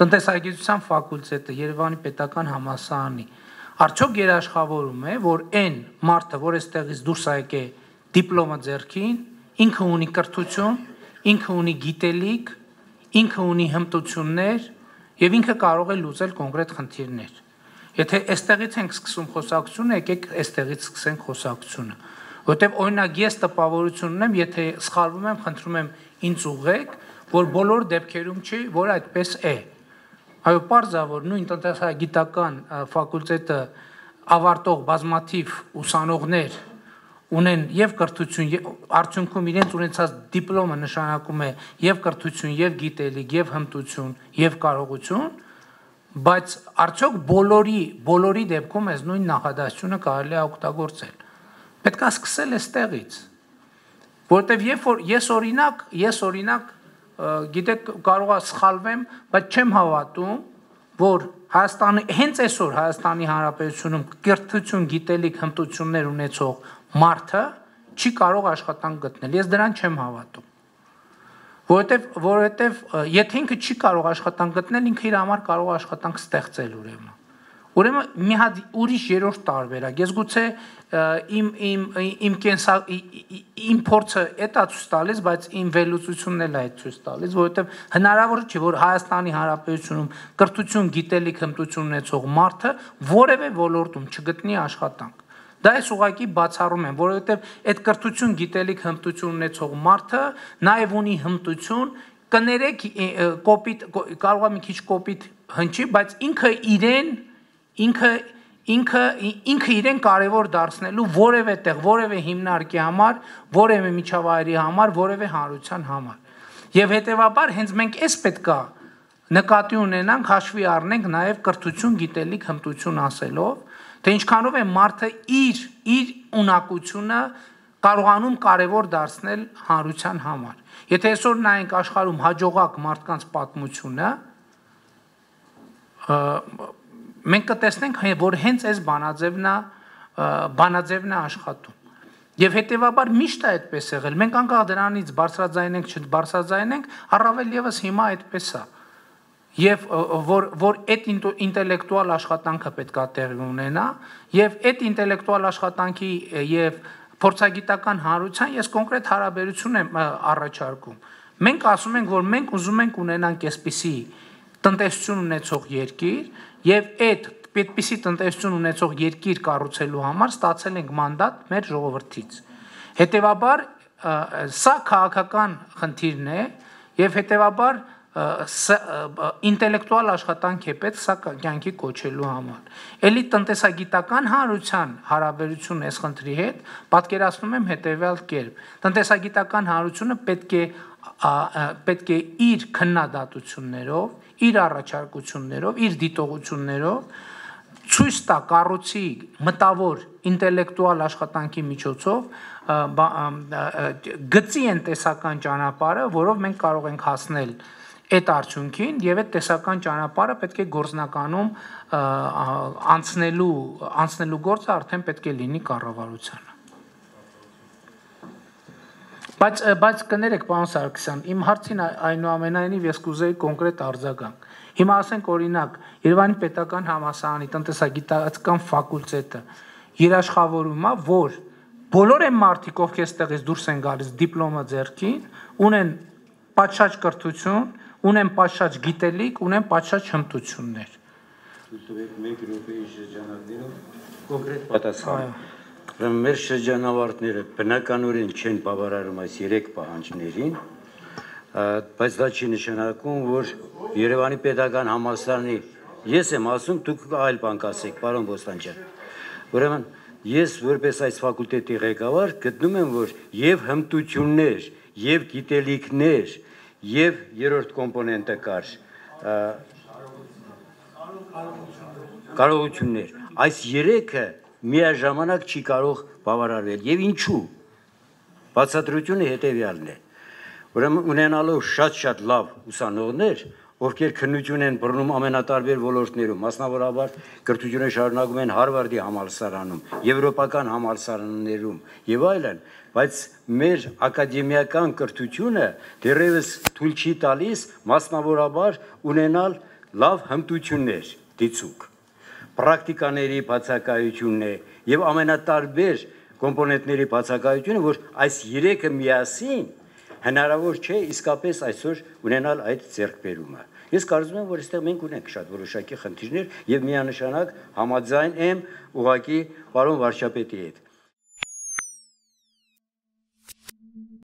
տնտեսագիտության ֆակուլտետը Երևանի պետական համալսարանի արդյոք երաշխավորում է, որ այն մարդը, որ այստեղից դուրս է եկել դիպլոմը ձեռքին, ինքը ունի կրթություն, ինքը ունի գիտելիք, ինքը ունի հմտություններ եւ ինքը կարող է լուծել կոնկրետ խնդիրներ։ Եթե այստեղից ենք սկսում խոսակցությունը, եկեք այստեղից սկսենք խոսակցությունը։ Որտեւ օրինակ ես տպավորություն ունեմ, եթե սխալվում եմ, խնդրում եմ ինձ ուղեք, որ բոլոր դեպքերում չի, որ այդպես է։ Այո, parza որ նույն տնտեսագիտական ֆակուլտետը ավարտող բազմաթիվ ուսանողներ ունեն եւ կրթություն արդյունքում իրենց ունեցած դիպլոմը նշանակում է եւ կրթություն եւ գիտելիք եւ հմտություն եւ կարողություն բայց արդյոք բոլորի բոլորի դեպքում այս նույն նախադասությունը կարելի է օգտագործել պետք է սկսել այստեղից որտեվ երբ որ ես օրինակ ես օրինակ գիտեք կարող է սխալվեմ բայց չեմ հավատում որ Հայաստանի հենց այսօր Հայաստանի Հանրապետությունում կրթություն, գիտելիք, հմտություններ ունեցող մարդը չի կարող աշխատանք գտնել։ Ես դրան չեմ հավատում։ Որովհետև որովհետև եթե ինքը չի կարող աշխատանք գտնել, ինքը իր համար կարող աշխատանք ստեղծել ուրեմն։ Ուրեմն մի հատ ուրիշ երրորդ տարբերակ։ Ես գուցե իմ իմ իմ կենսա իմ փորձը էտա ցույց տալիս, բայց իմ վերլուծությունն էլ է ցույց տալիս, որովհետև հնարավոր չէ, որ Հայաստանի Հանրապետությունում կրթություն, գիտելիք, հմտություն ունեցող մարդը որևէ ոլորտում չգտնի աշխատանք։ Դա էս ուղակի բացառում եմ, որովհետև այդ կրթություն, գիտելիք, հմտություն ունեցող մարդը նաև ունի հմտություն, կներեք կոպիտ կարող է մի քիչ կոպիտ հնչի, բայց ինքը իրեն ինքը ինքը ինքը իրեն կարևոր դարձնելու որևէ տեղ, որևէ հիմնարկի համար, որևէ միջավայրի համար, որևէ հանրության համար։ Եվ հետեւաբար հենց մենք էս պետքա նկատի ունենանք, հաշվի առնենք նաև կրթություն, գիտելիք, հմտություն ասելով, թե ինչքանով է մարդը իր իր ունակությունը կարողանում կարևոր դարձնել հանրության համար։ Եթե այսօր նայենք աշխարհում հաջողակ մարդկանց պատմությունը, մենք կտեսնենք, որ հենց այս բանաձևն է բանաձևն է աշխատում։ Եւ հետեւաբար միշտ է այդպես եղել։ Մենք անկախ դրանից բարձրաձայնենք, չբարձրաձայնենք, առավել եւս հիմա այդպես է եւ որ որ այդ ինտելեկտուալ աշխատանքը պետքա տեղի ունենա եւ այդ ինտելեկտուալ աշխատանքի եւ փորձագիտական հանրության ես կոնկրետ հարաբերություն եմ առաջարկում մենք ասում ենք որ մենք ուզում ենք ունենանք այսպիսի տնտեսություն ունեցող երկիր եւ այդ այդպիսի տնտեսություն ունեցող երկիր կառուցելու համար ստացել ենք մանդատ մեր ժողովրդից հետեւաբար սա քաղաքական խնդիրն է եւ հետեւաբար ինտելեկտուալ աշխատանք է պետք սա կյանքի կոչելու համար։ Էլի տնտեսագիտական հանրության հարաբերություն այս խնդրի հետ պատկերացնում եմ հետևյալ կերպ։ Տնտեսագիտական հանրությունը պետք է պետք է իր քննադատություններով, իր առաջարկություններով, իր դիտողություններով ցույց տա կառույցի մտավոր ինտելեկտուալ աշխատանքի միջոցով գծի են տեսական ճանապարհը, որով մենք կարող ենք հասնել այդ արդյունքին եւ այդ տեսական ճանապարհը պետք է գործնականում անցնելու անցնելու գործը արդեն պետք է լինի կառավարությանը բայց բայց կներեք պարոն Սարգսյան իմ հարցին այնուամենայնիվ ես կուզեի կոնկրետ արձագանք հիմա ասենք օրինակ Երևանի պետական համալսարանի տնտեսագիտական ֆակուլտետը երաշխավորումա որ բոլոր այն մարդիկ ովքեր ստեղից դուրս են գալիս դիպլոմը ձեռքին ունեն պատշաճ կրթություն ունեն պատշաճ գիտելիք, ունեն պատշաճ հմտություններ։ Թույլտվեք 1 րոպեի շրջանակներով կոնկրետ պատասխան։ Ուրեմն մեր շրջանավարտները բնականորեն չեն բավարարում այս երեք պահանջներին, բայց դա չի նշանակում, որ Երևանի Պետական Համալսարանի ես եմ ասում, դուք այլ բան կասեք, պարոն Ոստանջան։ Ուրեմն ես որպես այս ֆակուլտետի ղեկավար գտնում եմ, որ եւ հմտություններ, եւ գիտելիքներ, եւ երրորդ կոմպոնենտը կար կարողություններ այս երեքը միաժամանակ չի կարող բավարարվել եւ ինչու բացատրությունը հետեւյալն է ուրեմն ունենալով շատ-շատ լավ ուսանողներ ովքեր քննություն են բռնում ամենատարբեր ոլորտներում, մասնավորաբար կրթությունը շարունակում են Հարվարդի համալսարանում, եվրոպական համալսարաններում եւ այլն, բայց մեր ակադեմիական կրթությունը դեռևս թույլ չի տալիս մասնավորաբար ունենալ լավ հմտություններ դիցուկ պրակտիկաների բացակայությունն է եւ ամենատարբեր կոմպոնենտների բացակայությունը, որ այս երեքը միասին հնարավոր չէ իսկապես այսօր ունենալ այդ ձեռքբերումը։ Ես կարծում եմ, որ այստեղ մենք ունենք շատ որոշակի խնդիրներ եւ միանշանակ համաձայն եմ ուղակի պարոն վարչապետի հետ